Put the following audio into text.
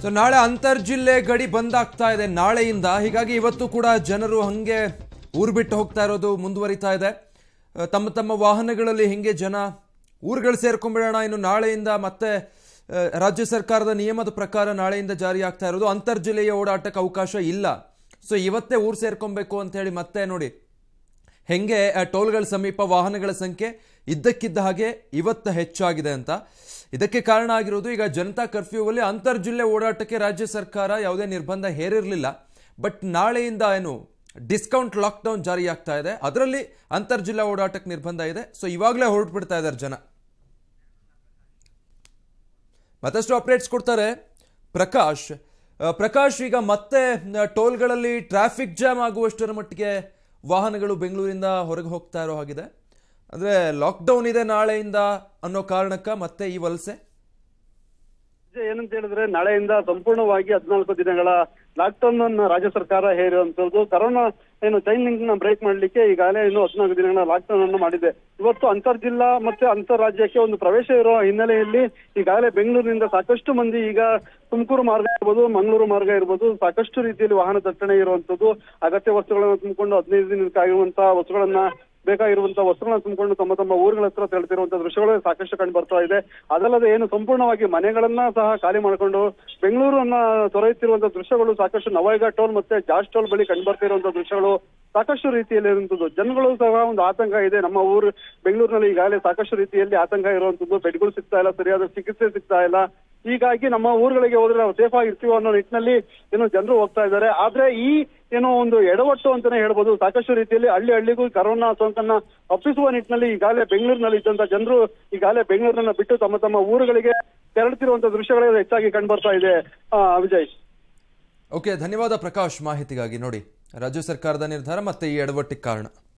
So ನಾಳೆ ಅಂತರ್ಜಿಲ್ಲೆ ಗಡಿ ಬಂದಾಗ್ತಾ ಇದೆ. ನಾಳೆಯಿಂದ ಹೀಗಾಗಿ ಇವತ್ತು ಕೂಡ ಜನರು ಹಂಗೆ ಊರು ಬಿಟ್ಟು ಹೋಗ್ತಾ ಇರೋದು ಮುಂದುವರಿತಾ ಇದೆ. ತಮ್ಮ ತಮ್ಮ ವಾಹನಗಳಲ್ಲಿ ಹಿಂಗೆ ಜನ ಊರುಗಳು ಸೇರ್ಕೊಂಡ್ಬಿಡೋಣ. ಇನ್ನು ನಾಳೆಯಿಂದ ಮತ್ತೆ ರಾಜ್ಯ ಸರ್ಕಾರದ ನಿಯಮದ ಪ್ರಕಾರ ನಾಳೆಯಿಂದ ಜಾರಿ ಆಗ್ತಾ ಇರೋದು. ಅಂತರ್ಜಿಲ್ಲೆಯ ಓಡಾಟಕ್ಕೆ ಅವಕಾಶ ಇಲ್ಲ. ಸೊ ಇವತ್ತೇ ಊರು ಸೇರ್ಕೊಬೇಕು ಅಂತ ಹೇಳಿ ಮತ್ತೆ ನೋಡಿ. ಹೆಂಗೆ ಟೋಲ್ಗಳ ಸಮೀಪ ವಾಹನಗಳ ಸಂಖ್ಯೆ ಇದ್ದಕ್ಕಿದ್ದ ಹಾಗೆ ಇವತ್ತು ಹೆಚ್ಚಾಗಿದೆ ಅಂತ. ಇದಕ್ಕೆ ಕಾರಣ ಆಗಿರೋದು ಈಗ ಜನತಾ ಕರ್ಫ್ಯೂವಲ್ಲಿ ಅಂತರ್ಜಿಲ್ಲೆ ಓಡಾಟಕ್ಕೆ ರಾಜ್ಯ ಸರ್ಕಾರ ಯಾವುದೇ ನಿರ್ಬಂಧ ಹೇರಿರಲಿಲ್ಲ. ಬಟ್ ನಾಳೆಯಿಂದ ಏನು ಡಿಸ್ಕೌಂಟ್ ಲಾಕ್ಡೌನ್ ಜಾರಿ ಆಗ್ತಾ ಇದೆ. ಅದರಲ್ಲಿ ಅಂತರ್ಜಿಲ್ಲಾ ಓಡಾಟಕ್ಕೆ ನಿರ್ಬಂಧ ಇದೆ. ಸೊ, ಇವಾಗಲೇ ಹೊರಟ್ಬಿಡ್ತಾ ಇದ್ದಾರೆ ಜನ. ಮತ್ತಷ್ಟು ಅಪ್ಡೇಟ್ಸ್ ಕೊಡ್ತಾರೆ. ಪ್ರಕಾಶ್. ಪ್ರಕಾಶ್, ಈಗ ಮತ್ತೆ ಟೋಲ್ಗಳಲ್ಲಿ ಟ್ರಾಫಿಕ್ ಜಾಮ್ ಆಗುವಷ್ಟರ ಮಟ್ಟಿಗೆ ವಾಹನಗಳು ಬೆಂಗಳೂರಿಂದ ಹೊರಗೆ ಹೋಗ್ತಾ ಇರೋ ಹಾಗಿದೆ. ಅಂದರೆ ಲಾಕ್ಡೌನ್ ಇದೆ ನಾಳೆಯಿಂದ ಅನ್ನೋ ಕಾರಣಕ್ಕ ಮತ್ತೆ ಈ ವಲಸೆ ವಿಷಯ ಏನಂತ ಹೇಳಿದ್ರೆ ನಾಳೆಯಿಂದ ಸಂಪೂರ್ಣವಾಗಿ ಹದಿನಾಲ್ಕು ದಿನಗಳ ಲಾಕ್ಡೌನ್ ಅನ್ನು ರಾಜ್ಯ ಸರ್ಕಾರ ಹೇರುವಂತದ್ದು. ಕರೋನಾ ಏನು ಚೈನ್ ಲಿಂಕ್ನ ಬ್ರೇಕ್ ಮಾಡ್ಲಿಕ್ಕೆ ಈಗಾಗಲೇ ಇನ್ನು ಹದಿನಾಲ್ಕು ದಿನಗಳ ಲಾಕ್ಡೌನ್ ಅನ್ನು ಮಾಡಿದೆ. ಇವತ್ತು ಅಂತರ್ಜಿಲ್ಲಾ ಮತ್ತೆ ಅಂತರ್ ರಾಜ್ಯಕ್ಕೆ ಒಂದು ಪ್ರವೇಶ ಇರುವ ಹಿನ್ನೆಲೆಯಲ್ಲಿ ಈಗಾಗಲೇ ಬೆಂಗಳೂರಿನಿಂದ ಸಾಕಷ್ಟು ಮಂದಿ ಈಗ ತುಮಕೂರು ಮಾರ್ಗ ಇರ್ಬೋದು, ಮಂಗಳೂರು ಮಾರ್ಗ ಇರ್ಬೋದು, ಸಾಕಷ್ಟು ರೀತಿಯಲ್ಲಿ ವಾಹನ ದಟ್ಟಣೆ ಇರುವಂತದ್ದು. ಅಗತ್ಯ ವಸ್ತುಗಳನ್ನು ತುಂಬಿಕೊಂಡು ಹದಿನೈದು ದಿನಕ್ಕಾಗಿರುವಂತಹ ವಸ್ತುಗಳನ್ನ ಬೇಕಾಗಿರುವಂತಹ ವಸ್ತುಗಳನ್ನ ತುಂಬಿಕೊಂಡು ತಮ್ಮ ತಮ್ಮ ಊರುಗಳ ಹತ್ರ ತೆರಳುತ್ತಿರುವಂತಹ ದೃಶ್ಯಗಳು ಸಾಕಷ್ಟು ಕಂಡು ಬರ್ತಾ ಇದೆ. ಅದಲ್ಲದೆ ಏನು ಸಂಪೂರ್ಣವಾಗಿ ಮನೆಗಳನ್ನ ಸಹ ಖಾಲಿ ಮಾಡಿಕೊಂಡು ಬೆಂಗಳೂರನ್ನ ತೊರೆಯುತ್ತಿರುವಂತಹ ದೃಶ್ಯಗಳು ಸಾಕಷ್ಟು ನವೈಗ ಟೋಲ್ ಮತ್ತೆ ಜಾಸ್ ಟೋಲ್ ಬಳಿ ಕಂಡು ಬರ್ತಿರುವಂತಹ ದೃಶ್ಯಗಳು ಸಾಕಷ್ಟು ರೀತಿಯಲ್ಲಿ ಇರುವಂತದ್ದು. ಜನಗಳು ಸಹ ಒಂದು ಆತಂಕ ಇದೆ. ನಮ್ಮ ಊರು ಬೆಂಗಳೂರಿನಲ್ಲಿ ಈಗಾಗಲೇ ಸಾಕಷ್ಟು ರೀತಿಯಲ್ಲಿ ಆತಂಕ ಇರುವಂತದ್ದು. ಬೆಡ್ಗಳು ಸಿಗ್ತಾ ಇಲ್ಲ, ಸರಿಯಾದ ಚಿಕಿತ್ಸೆ ಸಿಗ್ತಾ ಇಲ್ಲ. ಹೀಗಾಗಿ ನಮ್ಮ ಊರುಗಳಿಗೆ ಹೋದ್ರೆ ನಾವು ಸೇಫ್ ಆಗಿರ್ತೀವೋ ಅನ್ನೋ ನಿಟ್ಟಿನಲ್ಲಿ ಏನು ಜನರು ಹೋಗ್ತಾ ಇದ್ದಾರೆ. ಆದ್ರೆ ಈ ಏನೋ ಒಂದು ಎಡವಟ್ಟು ಅಂತಾನೆ ಹೇಳ್ಬೋದು. ಸಾಕಷ್ಟು ರೀತಿಯಲ್ಲಿ ಹಳ್ಳಿ ಹಳ್ಳಿಗೂ ಕರೋನಾ ಸೋಂಕನ್ನ ಹಬ್ಬಿಸುವ ನಿಟ್ಟಿನಲ್ಲಿ ಈಗಾಗಲೇ ಬೆಂಗಳೂರಿನಲ್ಲಿ ಇದ್ದಂತ ಜನರು ಈಗಾಗಲೇ ಬೆಂಗಳೂರನ್ನ ಬಿಟ್ಟು ತಮ್ಮ ತಮ್ಮ ಊರುಗಳಿಗೆ ತೆರಳುತ್ತಿರುವಂತ ದೃಶ್ಯಗಳೇ ಹೆಚ್ಚಾಗಿ ಕಂಡುಬರ್ತಾ ಇದೆ. ವಿಜಯ್. ಓಕೆ ಧನ್ಯವಾದ ಪ್ರಕಾಶ್ ಮಾಹಿತಿಗಾಗಿ. ನೋಡಿ, ರಾಜ್ಯ ಸರ್ಕಾರದ ನಿರ್ಧಾರ ಮತ್ತೆ ಈ ಎಡವಟ್ಟಿಗೆ ಕಾರಣ.